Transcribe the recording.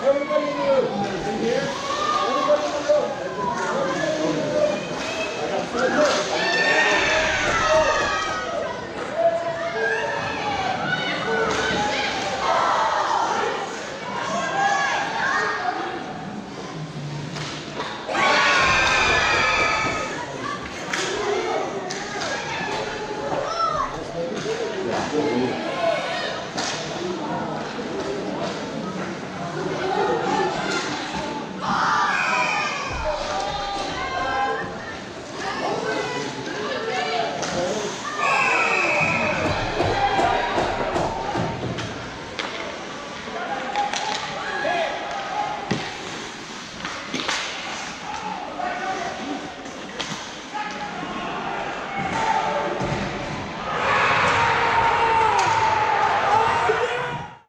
Everybody